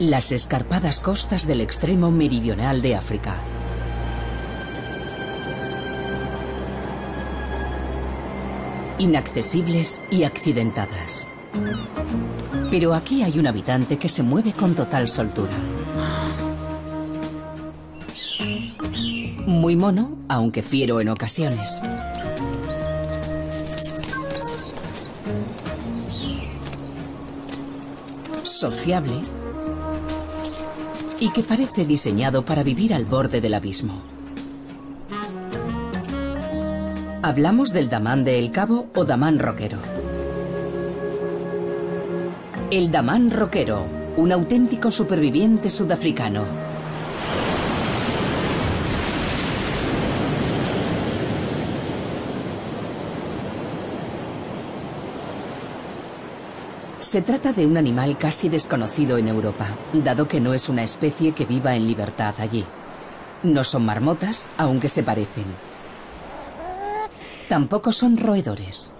Las escarpadas costas del extremo meridional de África. Inaccesibles y accidentadas. Pero aquí hay un habitante que se mueve con total soltura. Muy mono, aunque fiero en ocasiones. Sociable y que parece diseñado para vivir al borde del abismo. Hablamos del damán de El Cabo o damán roquero. El damán roquero, un auténtico superviviente sudafricano. Se trata de un animal casi desconocido en Europa, dado que no es una especie que viva en libertad allí. No son marmotas, aunque se parecen. Tampoco son roedores.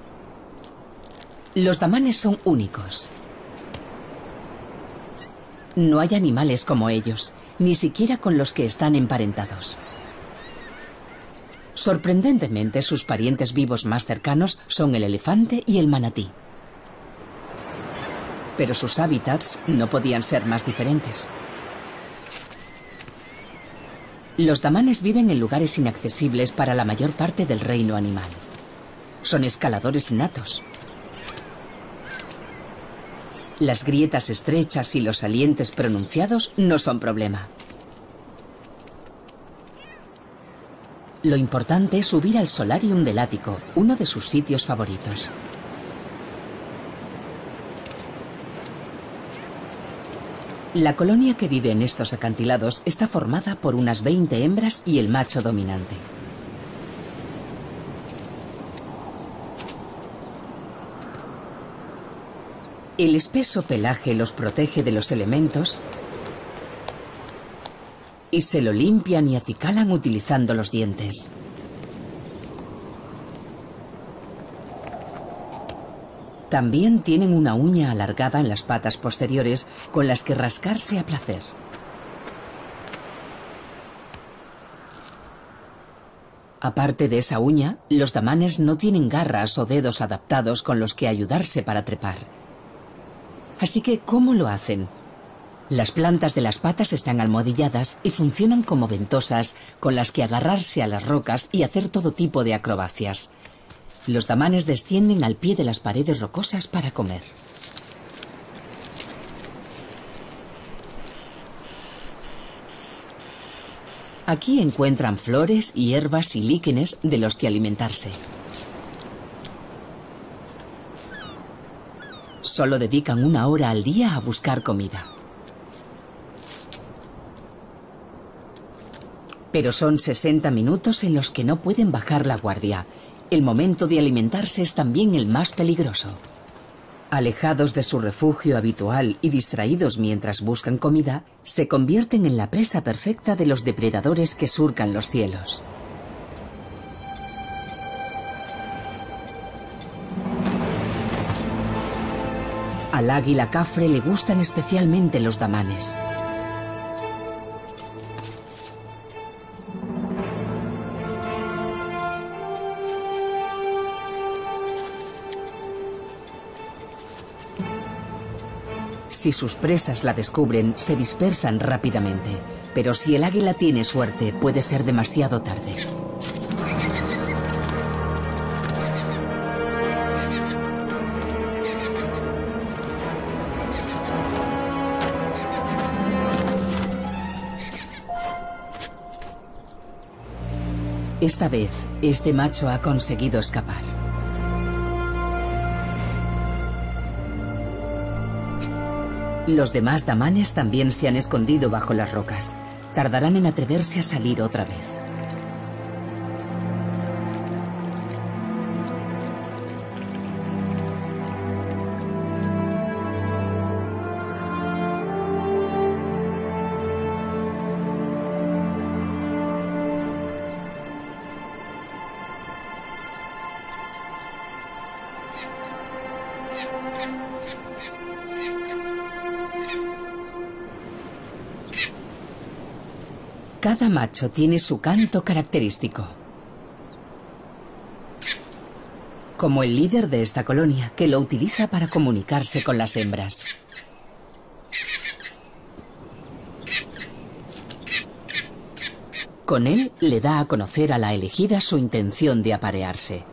Los damanes son únicos. No hay animales como ellos, ni siquiera con los que están emparentados. Sorprendentemente, sus parientes vivos más cercanos son el elefante y el manatí pero sus hábitats no podían ser más diferentes. Los damanes viven en lugares inaccesibles para la mayor parte del reino animal. Son escaladores innatos. Las grietas estrechas y los salientes pronunciados no son problema. Lo importante es subir al solarium del ático, uno de sus sitios favoritos. La colonia que vive en estos acantilados está formada por unas 20 hembras y el macho dominante. El espeso pelaje los protege de los elementos y se lo limpian y acicalan utilizando los dientes. También tienen una uña alargada en las patas posteriores con las que rascarse a placer. Aparte de esa uña, los damanes no tienen garras o dedos adaptados con los que ayudarse para trepar. Así que, ¿cómo lo hacen? Las plantas de las patas están almohadilladas y funcionan como ventosas con las que agarrarse a las rocas y hacer todo tipo de acrobacias. Los damanes descienden al pie de las paredes rocosas para comer. Aquí encuentran flores, hierbas y líquenes de los que alimentarse. Solo dedican una hora al día a buscar comida. Pero son 60 minutos en los que no pueden bajar la guardia el momento de alimentarse es también el más peligroso. Alejados de su refugio habitual y distraídos mientras buscan comida, se convierten en la presa perfecta de los depredadores que surcan los cielos. Al águila cafre le gustan especialmente los damanes. Si sus presas la descubren, se dispersan rápidamente. Pero si el águila tiene suerte, puede ser demasiado tarde. Esta vez, este macho ha conseguido escapar. Los demás damanes también se han escondido bajo las rocas. Tardarán en atreverse a salir otra vez. Cada macho tiene su canto característico. Como el líder de esta colonia, que lo utiliza para comunicarse con las hembras. Con él le da a conocer a la elegida su intención de aparearse.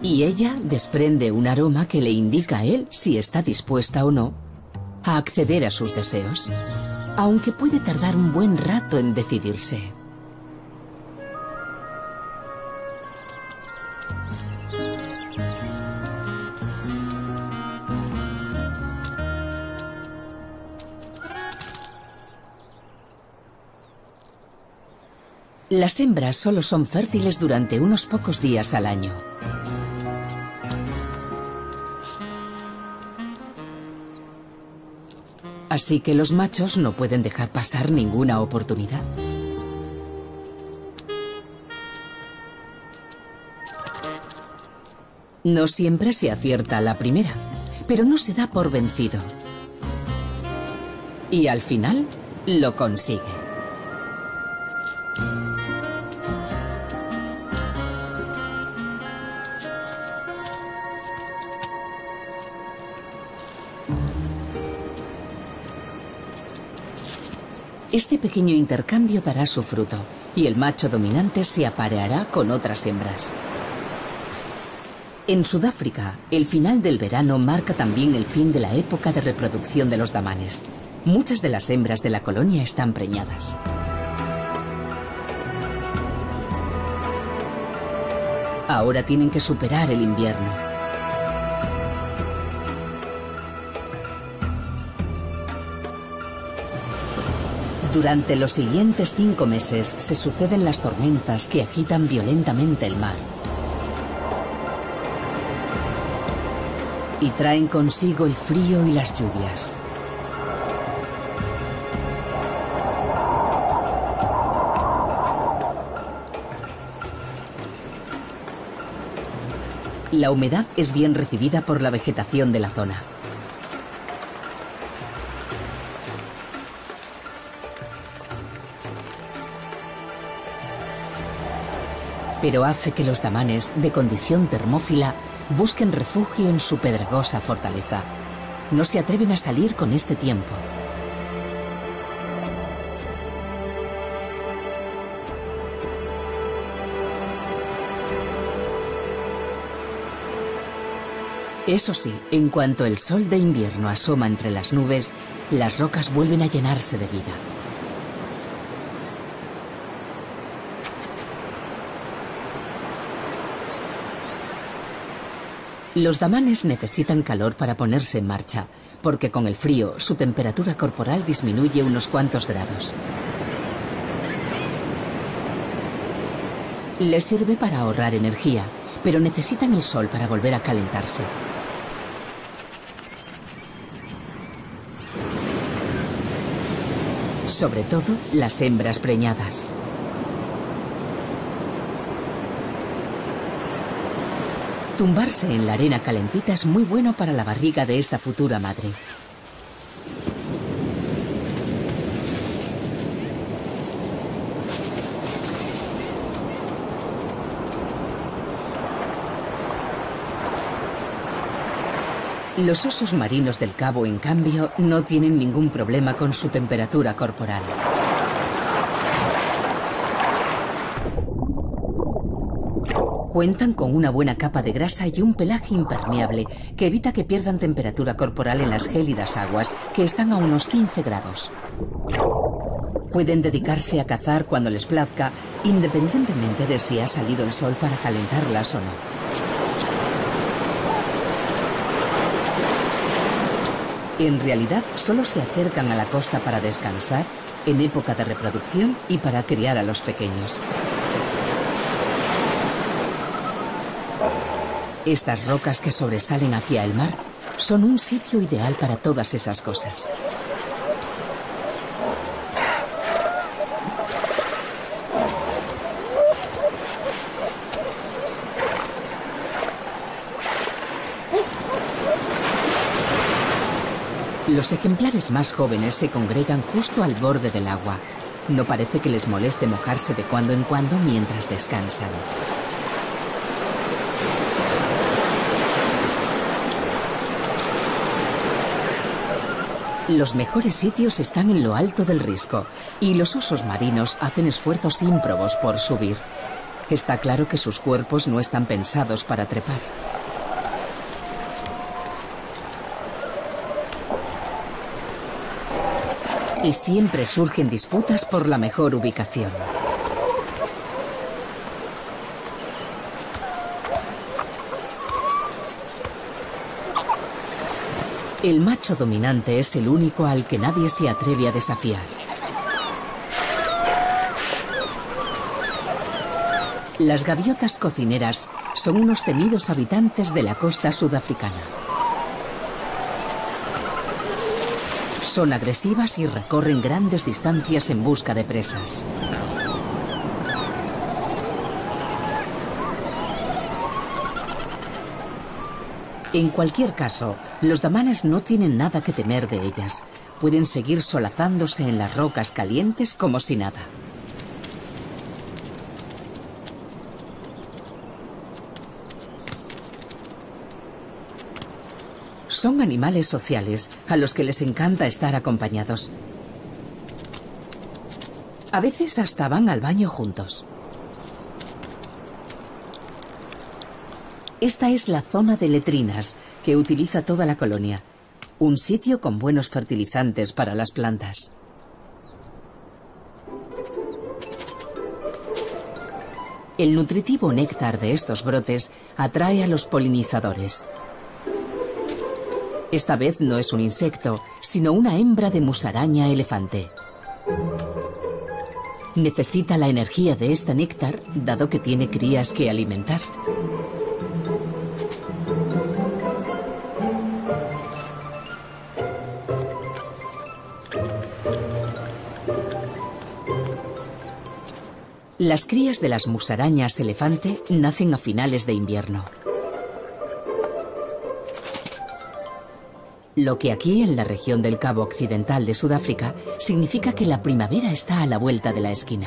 Y ella desprende un aroma que le indica a él si está dispuesta o no a acceder a sus deseos, aunque puede tardar un buen rato en decidirse. Las hembras solo son fértiles durante unos pocos días al año. Así que los machos no pueden dejar pasar ninguna oportunidad. No siempre se acierta la primera, pero no se da por vencido. Y al final lo consigue. Este pequeño intercambio dará su fruto y el macho dominante se apareará con otras hembras. En Sudáfrica, el final del verano marca también el fin de la época de reproducción de los damanes. Muchas de las hembras de la colonia están preñadas. Ahora tienen que superar el invierno. Durante los siguientes cinco meses se suceden las tormentas que agitan violentamente el mar. Y traen consigo el frío y las lluvias. La humedad es bien recibida por la vegetación de la zona. Pero hace que los damanes, de condición termófila, busquen refugio en su pedregosa fortaleza. No se atreven a salir con este tiempo. Eso sí, en cuanto el sol de invierno asoma entre las nubes, las rocas vuelven a llenarse de vida. Los damanes necesitan calor para ponerse en marcha, porque con el frío su temperatura corporal disminuye unos cuantos grados. Les sirve para ahorrar energía, pero necesitan el sol para volver a calentarse. Sobre todo las hembras preñadas. Tumbarse en la arena calentita es muy bueno para la barriga de esta futura madre. Los osos marinos del cabo, en cambio, no tienen ningún problema con su temperatura corporal. Cuentan con una buena capa de grasa y un pelaje impermeable que evita que pierdan temperatura corporal en las gélidas aguas, que están a unos 15 grados. Pueden dedicarse a cazar cuando les plazca, independientemente de si ha salido el sol para calentarlas o no. En realidad, solo se acercan a la costa para descansar, en época de reproducción y para criar a los pequeños. Estas rocas que sobresalen hacia el mar son un sitio ideal para todas esas cosas. Los ejemplares más jóvenes se congregan justo al borde del agua. No parece que les moleste mojarse de cuando en cuando mientras descansan. Los mejores sitios están en lo alto del risco y los osos marinos hacen esfuerzos ímprobos por subir. Está claro que sus cuerpos no están pensados para trepar. Y siempre surgen disputas por la mejor ubicación. El macho dominante es el único al que nadie se atreve a desafiar. Las gaviotas cocineras son unos temidos habitantes de la costa sudafricana. Son agresivas y recorren grandes distancias en busca de presas. En cualquier caso, los damanes no tienen nada que temer de ellas. Pueden seguir solazándose en las rocas calientes como si nada. Son animales sociales a los que les encanta estar acompañados. A veces hasta van al baño juntos. Esta es la zona de letrinas que utiliza toda la colonia. Un sitio con buenos fertilizantes para las plantas. El nutritivo néctar de estos brotes atrae a los polinizadores. Esta vez no es un insecto, sino una hembra de musaraña elefante. Necesita la energía de este néctar, dado que tiene crías que alimentar. Las crías de las musarañas elefante nacen a finales de invierno. Lo que aquí, en la región del Cabo Occidental de Sudáfrica, significa que la primavera está a la vuelta de la esquina.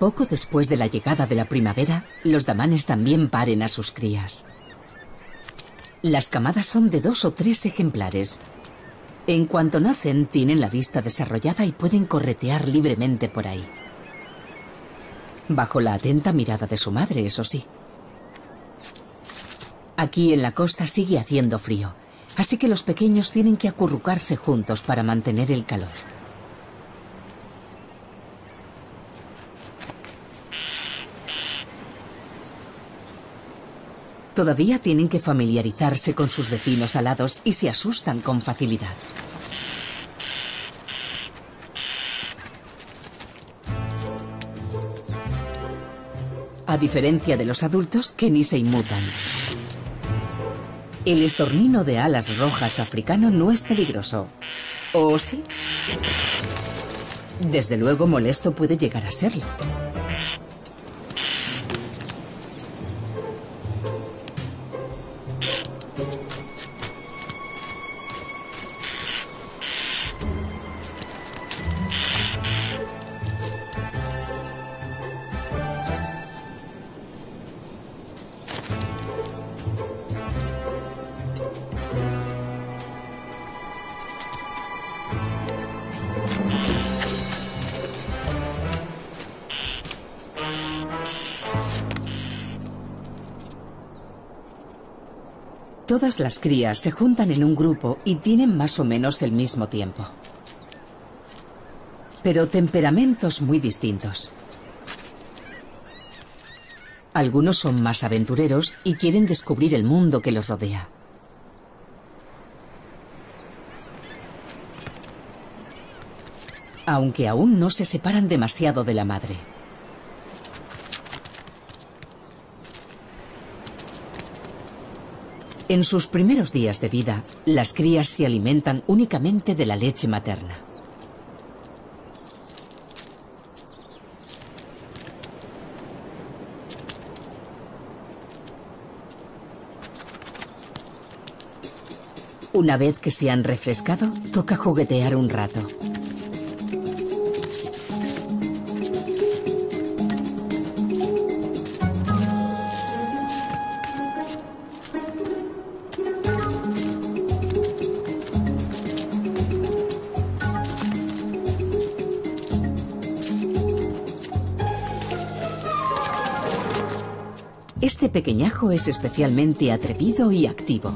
Poco después de la llegada de la primavera, los damanes también paren a sus crías. Las camadas son de dos o tres ejemplares. En cuanto nacen, tienen la vista desarrollada y pueden corretear libremente por ahí. Bajo la atenta mirada de su madre, eso sí. Aquí en la costa sigue haciendo frío, así que los pequeños tienen que acurrucarse juntos para mantener el calor. Todavía tienen que familiarizarse con sus vecinos alados y se asustan con facilidad. A diferencia de los adultos que ni se inmutan. El estornino de alas rojas africano no es peligroso. ¿O sí? Desde luego molesto puede llegar a serlo. Todas las crías se juntan en un grupo y tienen más o menos el mismo tiempo. Pero temperamentos muy distintos. Algunos son más aventureros y quieren descubrir el mundo que los rodea. Aunque aún no se separan demasiado de la madre. En sus primeros días de vida, las crías se alimentan únicamente de la leche materna. Una vez que se han refrescado, toca juguetear un rato. Pequeñajo es especialmente atrevido y activo.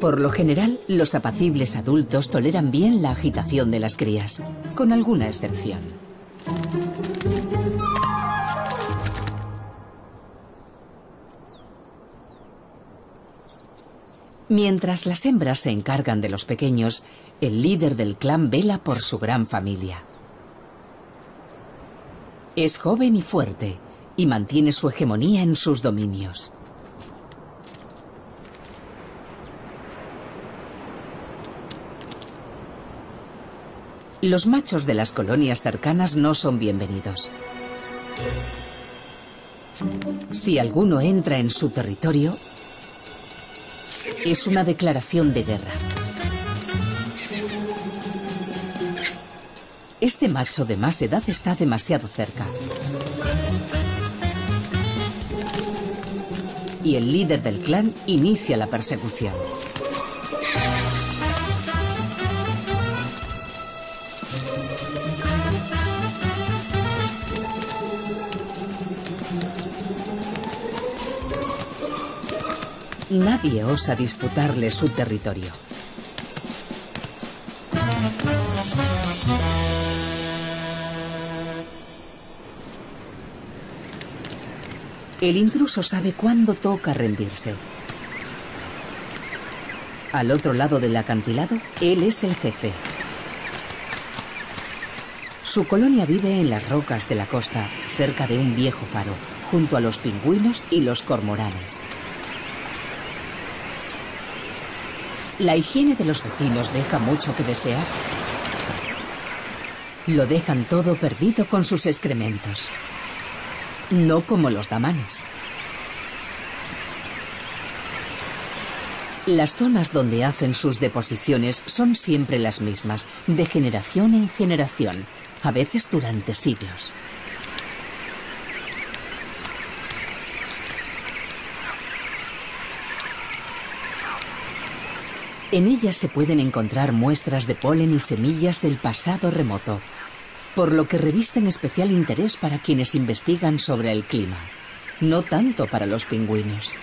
Por lo general, los apacibles adultos toleran bien la agitación de las crías, con alguna excepción. Mientras las hembras se encargan de los pequeños, el líder del clan vela por su gran familia. Es joven y fuerte, y mantiene su hegemonía en sus dominios. Los machos de las colonias cercanas no son bienvenidos. Si alguno entra en su territorio, es una declaración de guerra. Este macho de más edad está demasiado cerca. Y el líder del clan inicia la persecución. Nadie osa disputarle su territorio. El intruso sabe cuándo toca rendirse. Al otro lado del acantilado, él es el jefe. Su colonia vive en las rocas de la costa, cerca de un viejo faro, junto a los pingüinos y los cormoranes. La higiene de los vecinos deja mucho que desear. Lo dejan todo perdido con sus excrementos. No como los damanes. Las zonas donde hacen sus deposiciones son siempre las mismas, de generación en generación, a veces durante siglos. En ellas se pueden encontrar muestras de polen y semillas del pasado remoto, por lo que revisten especial interés para quienes investigan sobre el clima, no tanto para los pingüinos.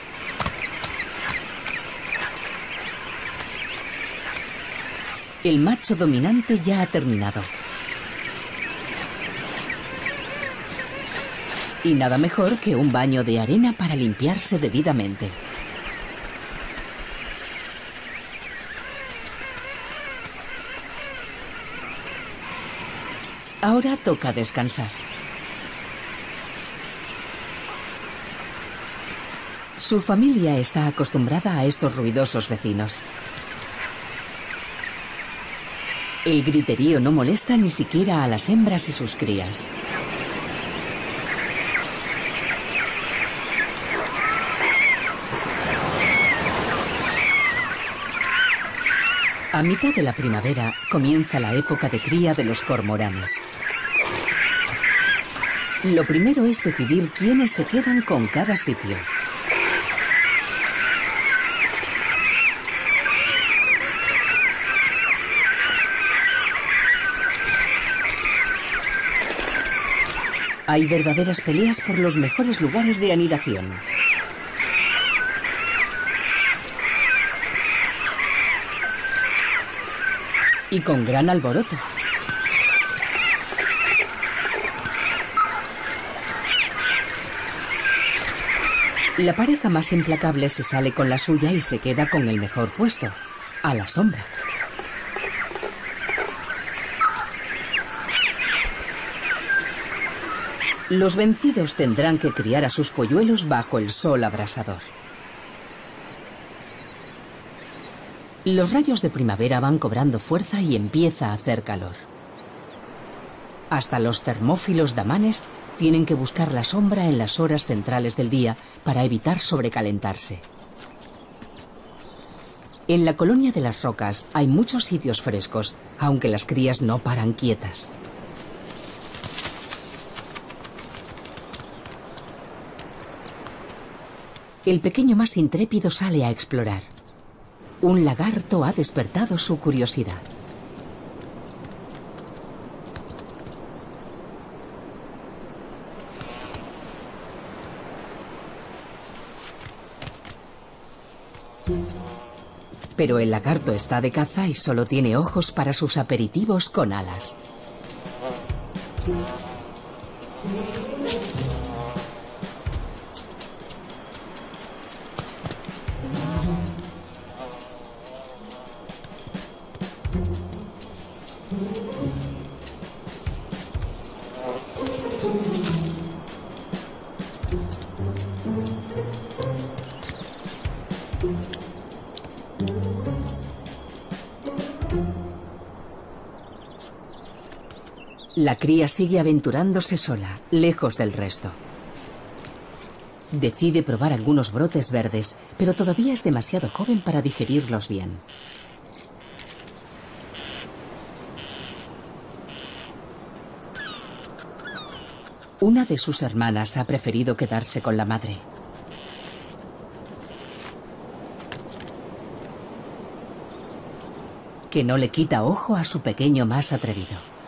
El macho dominante ya ha terminado. Y nada mejor que un baño de arena para limpiarse debidamente. Ahora toca descansar. Su familia está acostumbrada a estos ruidosos vecinos. El griterío no molesta ni siquiera a las hembras y sus crías. A mitad de la primavera comienza la época de cría de los cormoranes. Lo primero es decidir quiénes se quedan con cada sitio. Hay verdaderas peleas por los mejores lugares de anidación. y con gran alboroto. La pareja más implacable se sale con la suya y se queda con el mejor puesto, a la sombra. Los vencidos tendrán que criar a sus polluelos bajo el sol abrasador. Los rayos de primavera van cobrando fuerza y empieza a hacer calor. Hasta los termófilos damanes tienen que buscar la sombra en las horas centrales del día para evitar sobrecalentarse. En la colonia de las rocas hay muchos sitios frescos, aunque las crías no paran quietas. El pequeño más intrépido sale a explorar. Un lagarto ha despertado su curiosidad. Pero el lagarto está de caza y solo tiene ojos para sus aperitivos con alas. La cría sigue aventurándose sola, lejos del resto. Decide probar algunos brotes verdes, pero todavía es demasiado joven para digerirlos bien. Una de sus hermanas ha preferido quedarse con la madre. Que no le quita ojo a su pequeño más atrevido.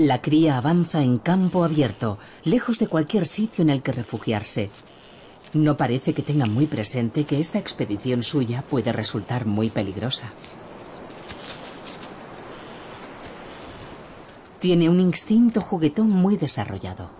La cría avanza en campo abierto, lejos de cualquier sitio en el que refugiarse. No parece que tenga muy presente que esta expedición suya puede resultar muy peligrosa. Tiene un instinto juguetón muy desarrollado.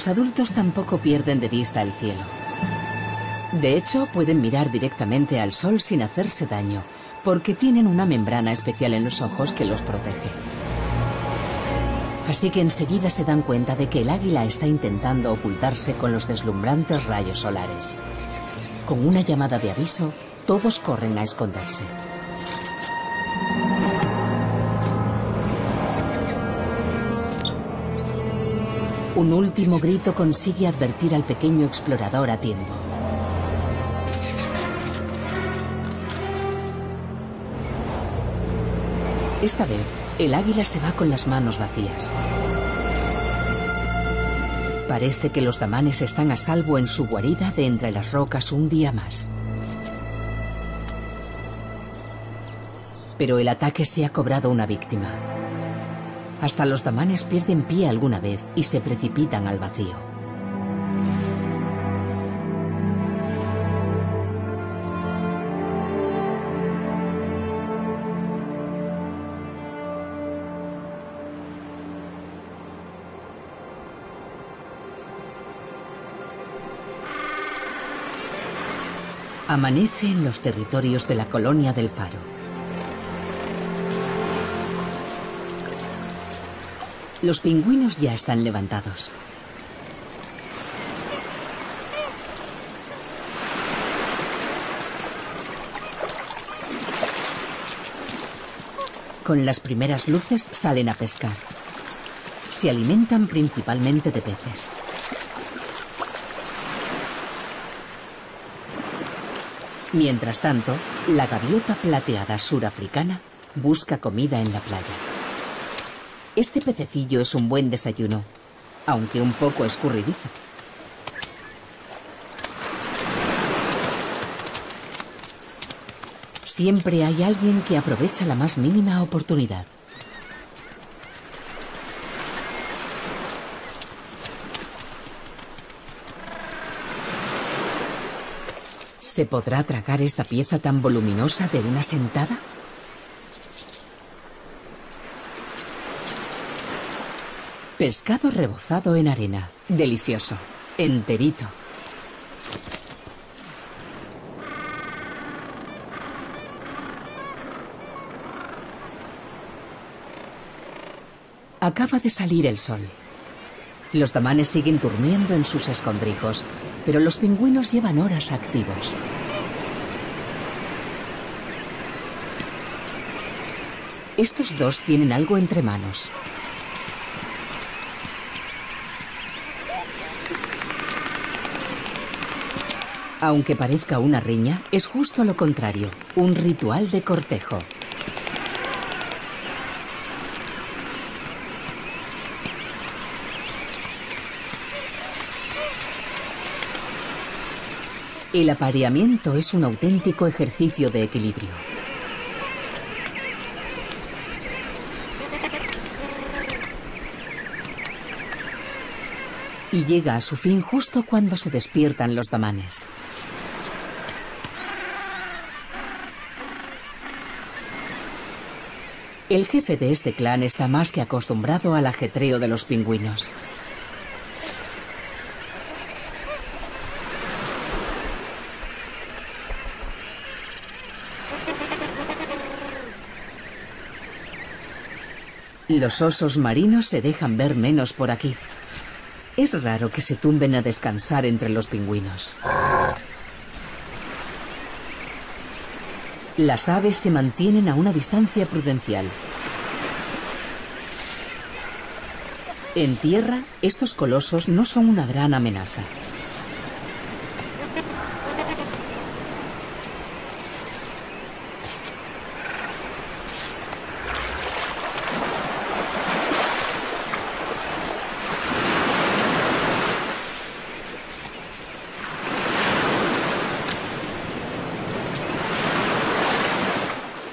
Los adultos tampoco pierden de vista el cielo. De hecho, pueden mirar directamente al sol sin hacerse daño, porque tienen una membrana especial en los ojos que los protege. Así que enseguida se dan cuenta de que el águila está intentando ocultarse con los deslumbrantes rayos solares. Con una llamada de aviso, todos corren a esconderse. Un último grito consigue advertir al pequeño explorador a tiempo. Esta vez, el águila se va con las manos vacías. Parece que los damanes están a salvo en su guarida de entre las rocas un día más. Pero el ataque se ha cobrado una víctima. Hasta los damanes pierden pie alguna vez y se precipitan al vacío. Amanece en los territorios de la colonia del Faro. Los pingüinos ya están levantados. Con las primeras luces salen a pescar. Se alimentan principalmente de peces. Mientras tanto, la gaviota plateada surafricana busca comida en la playa. Este pececillo es un buen desayuno, aunque un poco escurridizo. Siempre hay alguien que aprovecha la más mínima oportunidad. ¿Se podrá tragar esta pieza tan voluminosa de una sentada? Pescado rebozado en arena. Delicioso. Enterito. Acaba de salir el sol. Los tamanes siguen durmiendo en sus escondrijos, pero los pingüinos llevan horas activos. Estos dos tienen algo entre manos. Aunque parezca una riña, es justo lo contrario, un ritual de cortejo. El apareamiento es un auténtico ejercicio de equilibrio. Y llega a su fin justo cuando se despiertan los damanes. El jefe de este clan está más que acostumbrado al ajetreo de los pingüinos. Los osos marinos se dejan ver menos por aquí. Es raro que se tumben a descansar entre los pingüinos. Las aves se mantienen a una distancia prudencial. En tierra, estos colosos no son una gran amenaza.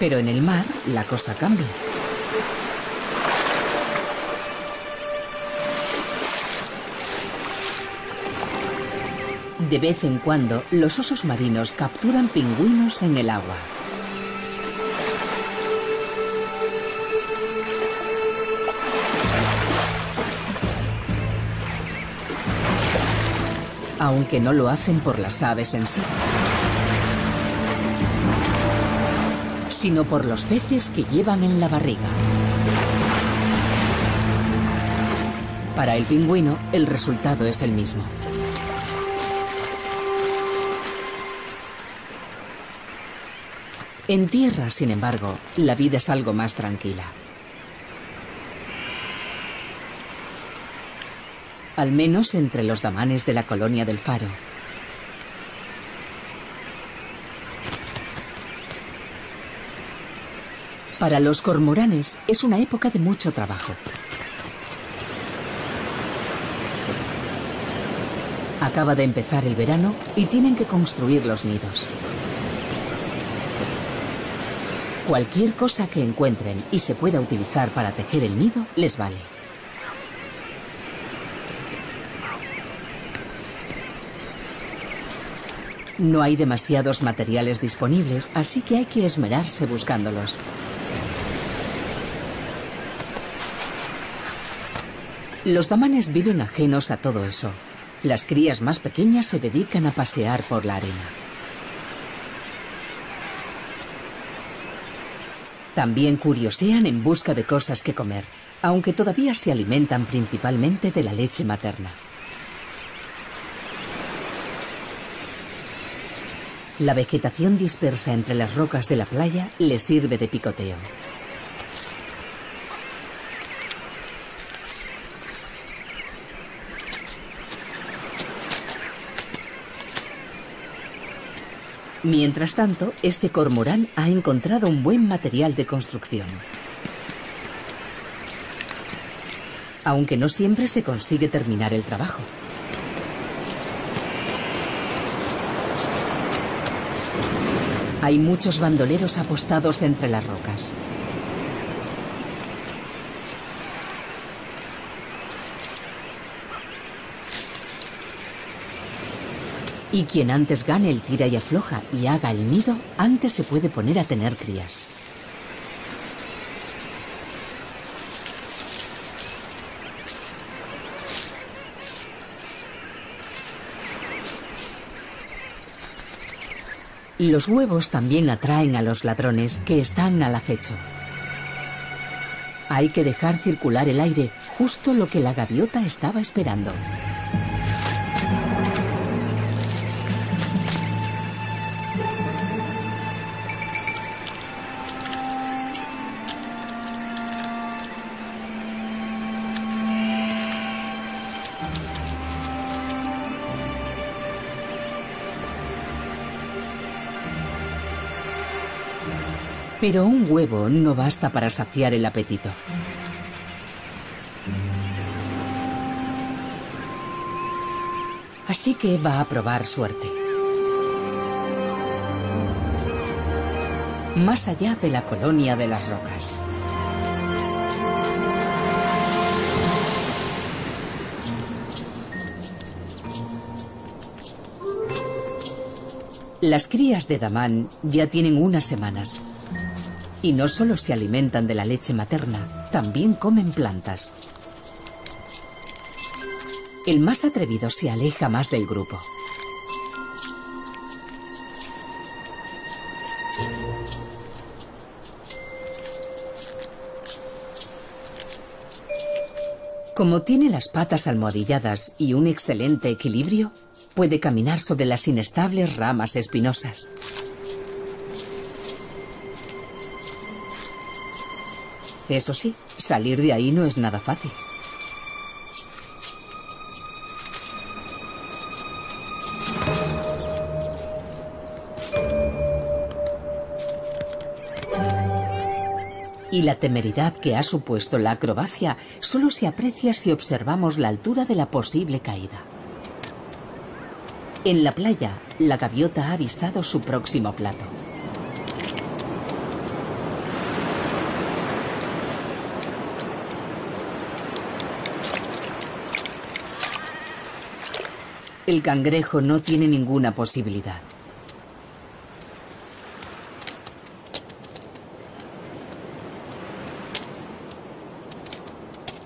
Pero en el mar la cosa cambia. De vez en cuando, los osos marinos capturan pingüinos en el agua. Aunque no lo hacen por las aves en sí. Sino por los peces que llevan en la barriga. Para el pingüino, el resultado es el mismo. En tierra, sin embargo, la vida es algo más tranquila. Al menos entre los damanes de la colonia del Faro. Para los cormoranes es una época de mucho trabajo. Acaba de empezar el verano y tienen que construir los nidos. Cualquier cosa que encuentren y se pueda utilizar para tejer el nido les vale. No hay demasiados materiales disponibles, así que hay que esmerarse buscándolos. Los damanes viven ajenos a todo eso. Las crías más pequeñas se dedican a pasear por la arena. También curiosean en busca de cosas que comer, aunque todavía se alimentan principalmente de la leche materna. La vegetación dispersa entre las rocas de la playa les sirve de picoteo. Mientras tanto, este cormorán ha encontrado un buen material de construcción. Aunque no siempre se consigue terminar el trabajo. Hay muchos bandoleros apostados entre las rocas. Y quien antes gane el tira y afloja y haga el nido, antes se puede poner a tener crías. Los huevos también atraen a los ladrones que están al acecho. Hay que dejar circular el aire, justo lo que la gaviota estaba esperando. Pero un huevo no basta para saciar el apetito. Así que va a probar suerte. Más allá de la colonia de las rocas. Las crías de Damán ya tienen unas semanas. Y no solo se alimentan de la leche materna, también comen plantas. El más atrevido se aleja más del grupo. Como tiene las patas almohadilladas y un excelente equilibrio, puede caminar sobre las inestables ramas espinosas. Eso sí, salir de ahí no es nada fácil. Y la temeridad que ha supuesto la acrobacia solo se aprecia si observamos la altura de la posible caída. En la playa, la gaviota ha avisado su próximo plato. El cangrejo no tiene ninguna posibilidad.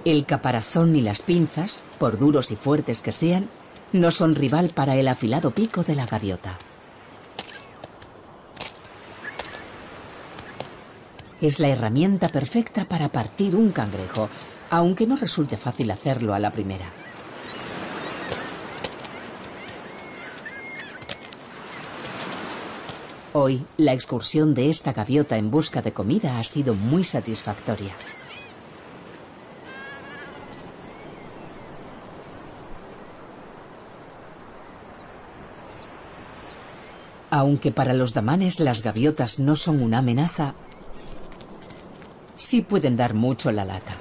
El caparazón ni las pinzas, por duros y fuertes que sean, no son rival para el afilado pico de la gaviota. Es la herramienta perfecta para partir un cangrejo, aunque no resulte fácil hacerlo a la primera. Hoy, la excursión de esta gaviota en busca de comida ha sido muy satisfactoria. Aunque para los damanes las gaviotas no son una amenaza, sí pueden dar mucho la lata.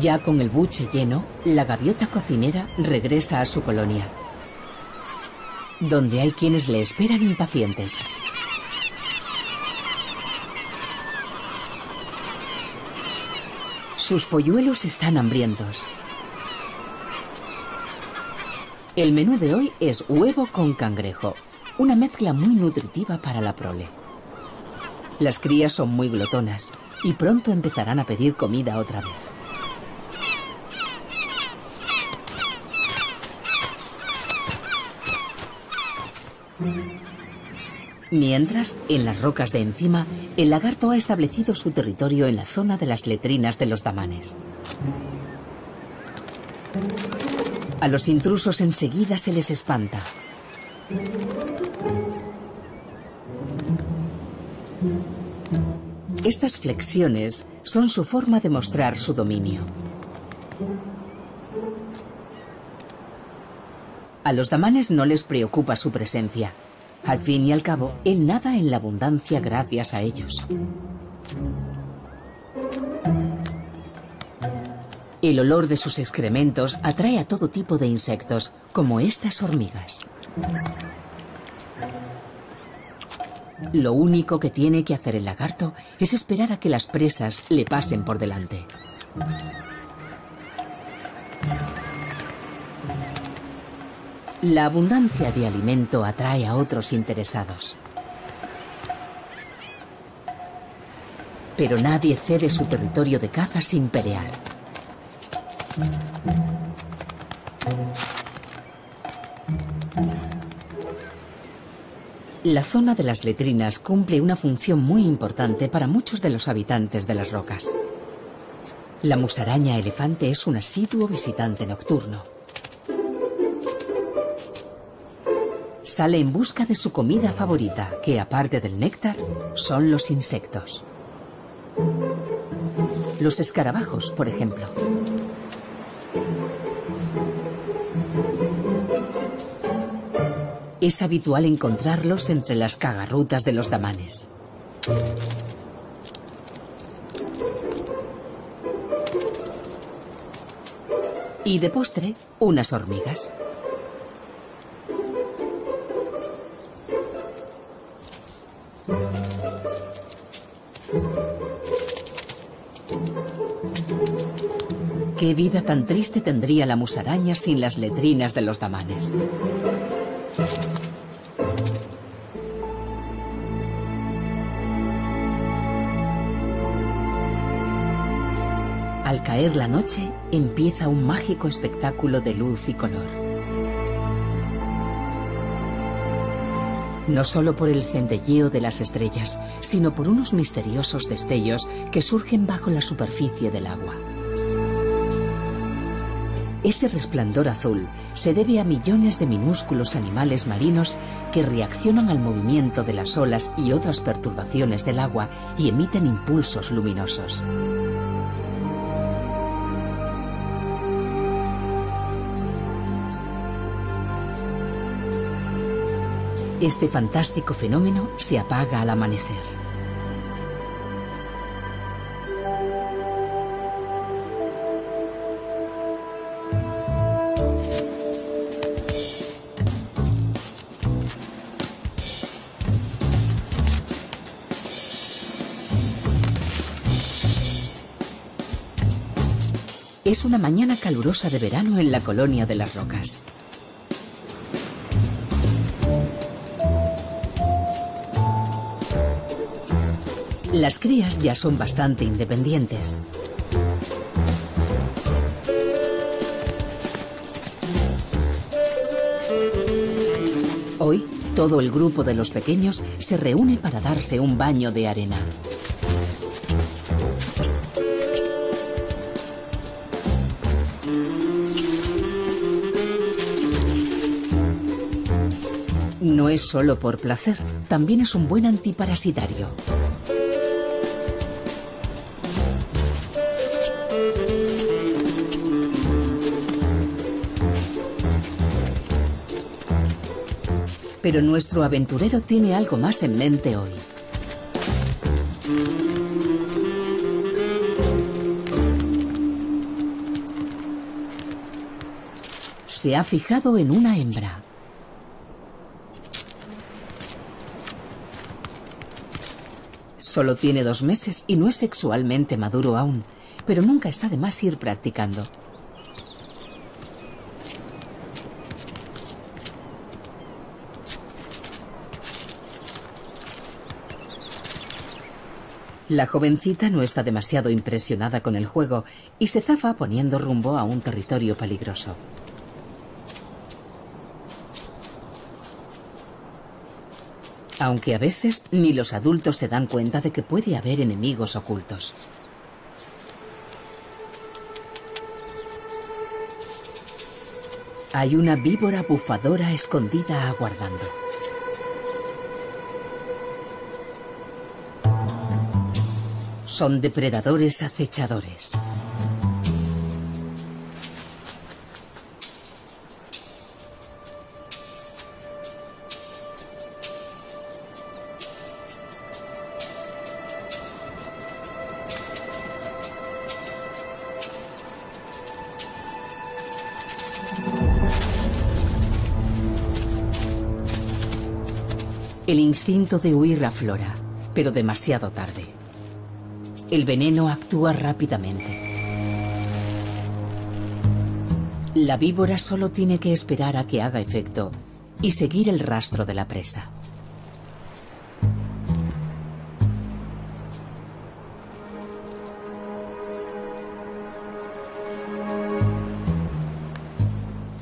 Ya con el buche lleno, la gaviota cocinera regresa a su colonia, donde hay quienes le esperan impacientes. Sus polluelos están hambrientos. El menú de hoy es huevo con cangrejo, una mezcla muy nutritiva para la prole. Las crías son muy glotonas y pronto empezarán a pedir comida otra vez. Mientras, en las rocas de encima, el lagarto ha establecido su territorio en la zona de las letrinas de los damanes. A los intrusos enseguida se les espanta. Estas flexiones son su forma de mostrar su dominio. A los damanes no les preocupa su presencia. Al fin y al cabo, él nada en la abundancia gracias a ellos. El olor de sus excrementos atrae a todo tipo de insectos, como estas hormigas. Lo único que tiene que hacer el lagarto es esperar a que las presas le pasen por delante. La abundancia de alimento atrae a otros interesados. Pero nadie cede su territorio de caza sin pelear. La zona de las letrinas cumple una función muy importante para muchos de los habitantes de las rocas. La musaraña elefante es un asiduo visitante nocturno. Sale en busca de su comida favorita, que aparte del néctar, son los insectos. Los escarabajos, por ejemplo. Es habitual encontrarlos entre las cagarrutas de los damanes. Y de postre, unas hormigas. Qué vida tan triste tendría la musaraña sin las letrinas de los damanes. Al caer la noche, empieza un mágico espectáculo de luz y color. No solo por el centelleo de las estrellas, sino por unos misteriosos destellos que surgen bajo la superficie del agua. Ese resplandor azul se debe a millones de minúsculos animales marinos que reaccionan al movimiento de las olas y otras perturbaciones del agua y emiten impulsos luminosos. Este fantástico fenómeno se apaga al amanecer. Una mañana calurosa de verano en la colonia de las rocas. Las crías ya son bastante independientes. Hoy, todo el grupo de los pequeños se reúne para darse un baño de arena. Es solo por placer, también es un buen antiparasitario. Pero nuestro aventurero tiene algo más en mente hoy. Se ha fijado en una hembra. Solo tiene dos meses y no es sexualmente maduro aún, pero nunca está de más ir practicando. La jovencita no está demasiado impresionada con el juego y se zafa poniendo rumbo a un territorio peligroso. Aunque a veces ni los adultos se dan cuenta de que puede haber enemigos ocultos. Hay una víbora bufadora escondida aguardando. Son depredadores acechadores. Instinto de huir aflora, pero demasiado tarde. El veneno actúa rápidamente. La víbora solo tiene que esperar a que haga efecto y seguir el rastro de la presa.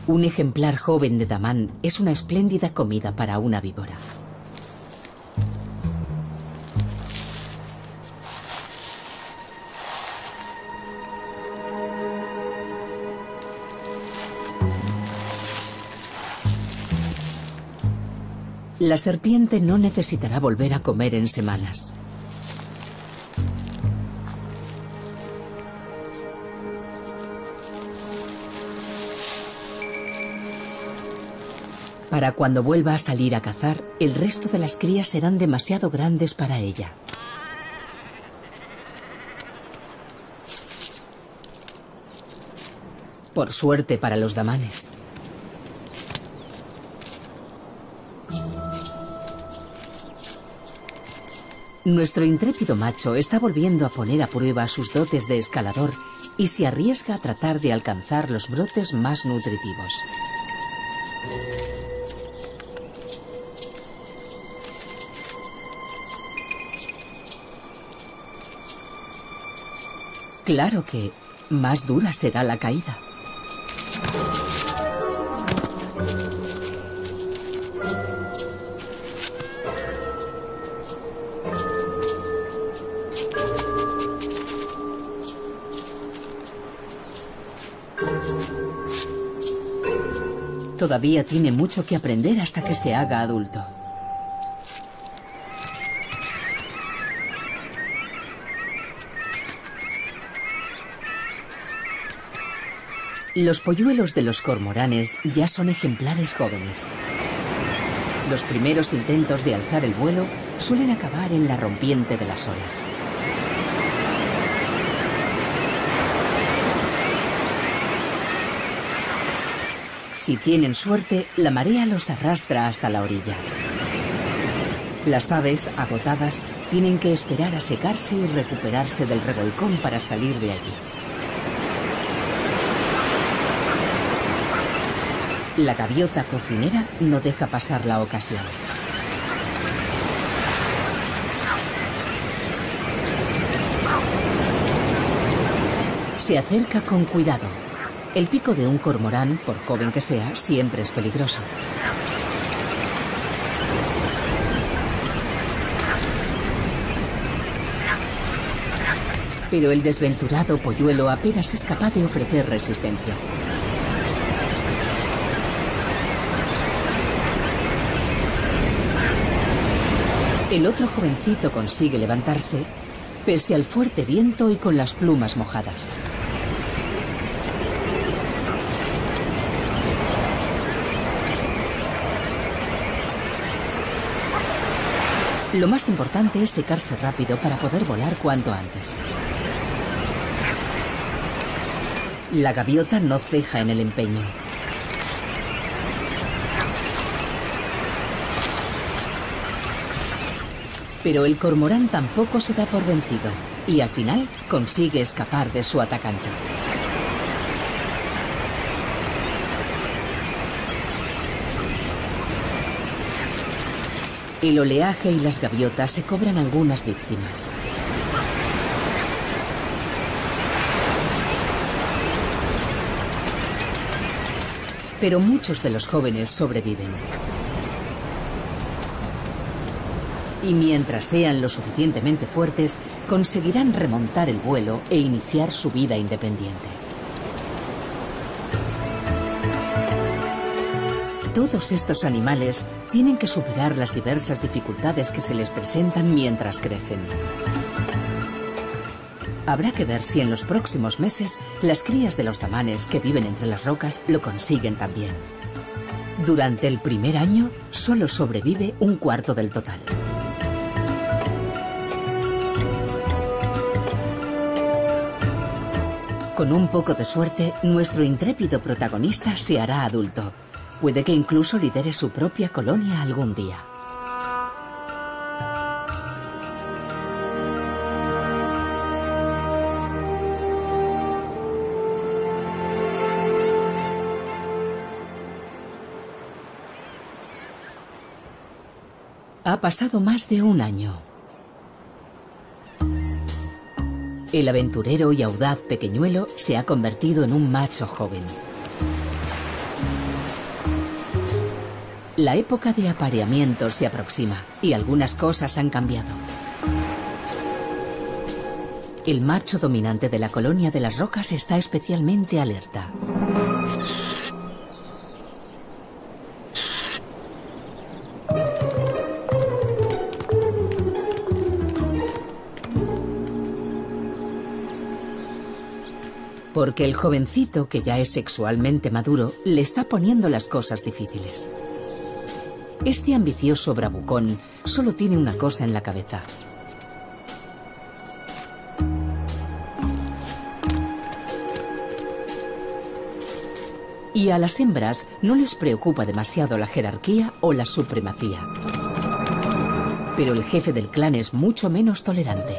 Un ejemplar joven de damán es una espléndida comida para una víbora. La serpiente no necesitará volver a comer en semanas. Para cuando vuelva a salir a cazar, el resto de las crías serán demasiado grandes para ella. Por suerte para los damanes. Nuestro intrépido macho está volviendo a poner a prueba sus dotes de escalador y se arriesga a tratar de alcanzar los brotes más nutritivos. Claro que más dura será la caída. Todavía tiene mucho que aprender hasta que se haga adulto. Los polluelos de los cormoranes ya son ejemplares jóvenes. Los primeros intentos de alzar el vuelo suelen acabar en la rompiente de las olas. Si tienen suerte, la marea los arrastra hasta la orilla. Las aves, agotadas, tienen que esperar a secarse y recuperarse del revolcón para salir de allí. La gaviota cocinera no deja pasar la ocasión. Se acerca con cuidado. El pico de un cormorán, por joven que sea, siempre es peligroso. Pero el desventurado polluelo apenas es capaz de ofrecer resistencia. El otro jovencito consigue levantarse, pese al fuerte viento y con las plumas mojadas. Lo más importante es secarse rápido para poder volar cuanto antes. La gaviota no ceja en el empeño. Pero el cormorán tampoco se da por vencido y al final consigue escapar de su atacante. El oleaje y las gaviotas se cobran algunas víctimas. Pero muchos de los jóvenes sobreviven. Y mientras sean lo suficientemente fuertes, conseguirán remontar el vuelo e iniciar su vida independiente. Todos estos animales tienen que superar las diversas dificultades que se les presentan mientras crecen. Habrá que ver si en los próximos meses las crías de los damanes que viven entre las rocas lo consiguen también. Durante el primer año solo sobrevive un cuarto del total. Con un poco de suerte, nuestro intrépido protagonista se hará adulto. Puede que incluso lidere su propia colonia algún día. Ha pasado más de un año. El aventurero y audaz pequeñuelo se ha convertido en un macho joven. La época de apareamiento se aproxima y algunas cosas han cambiado. El macho dominante de la colonia de las rocas está especialmente alerta. porque el jovencito, que ya es sexualmente maduro, le está poniendo las cosas difíciles. Este ambicioso bravucón solo tiene una cosa en la cabeza. Y a las hembras no les preocupa demasiado la jerarquía o la supremacía. Pero el jefe del clan es mucho menos tolerante.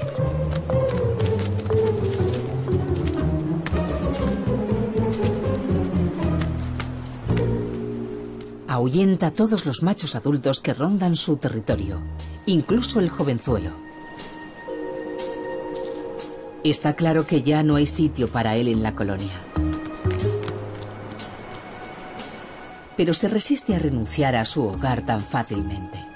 Ahuyenta a todos los machos adultos que rondan su territorio, incluso el jovenzuelo. Está claro que ya no hay sitio para él en la colonia. Pero se resiste a renunciar a su hogar tan fácilmente.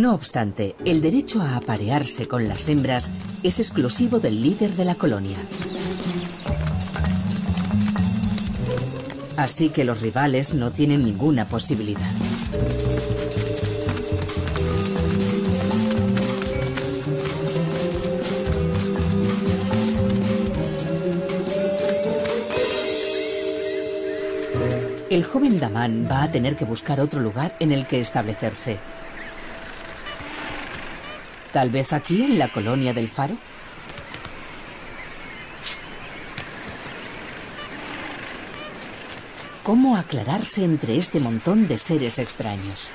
No obstante, el derecho a aparearse con las hembras es exclusivo del líder de la colonia. Así que los rivales no tienen ninguna posibilidad. El joven Damán va a tener que buscar otro lugar en el que establecerse. Tal vez aquí, en la colonia del faro. ¿Cómo aclararse entre este montón de seres extraños?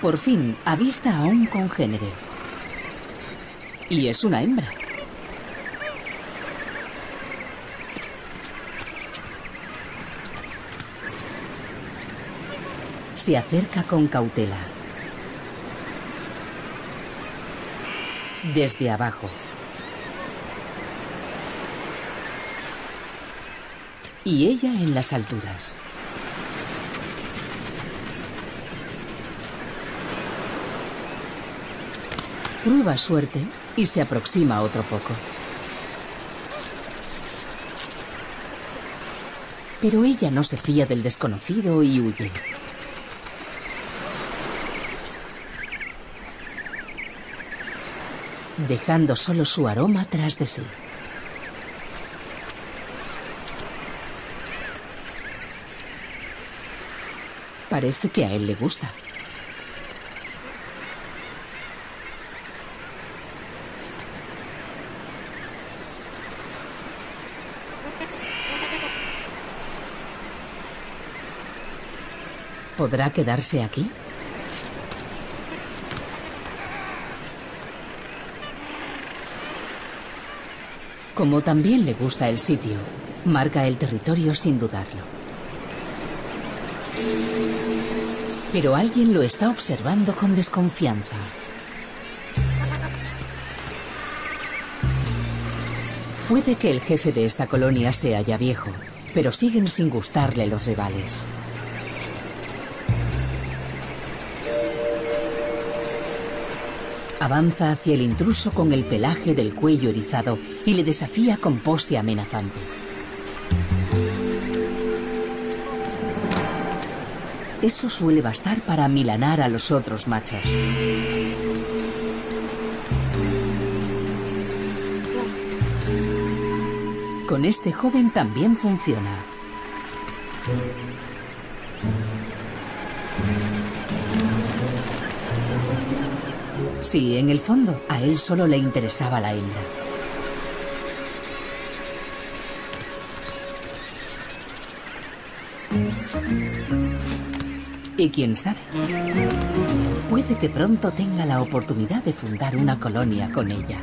Por fin avista a un congénere. Y es una hembra. Se acerca con cautela. Desde abajo. Y ella en las alturas. Prueba suerte y se aproxima otro poco. Pero ella no se fía del desconocido y huye. Dejando solo su aroma tras de sí. Parece que a él le gusta. ¿Podrá quedarse aquí? Como también le gusta el sitio, marca el territorio sin dudarlo. Pero alguien lo está observando con desconfianza. Puede que el jefe de esta colonia sea ya viejo, pero siguen sin gustarle los rivales. Avanza hacia el intruso con el pelaje del cuello erizado y le desafía con pose amenazante. Eso suele bastar para amilanar a los otros machos. Con este joven también funciona. Sí, en el fondo, a él solo le interesaba la hembra. Y quién sabe, puede que pronto tenga la oportunidad de fundar una colonia con ella.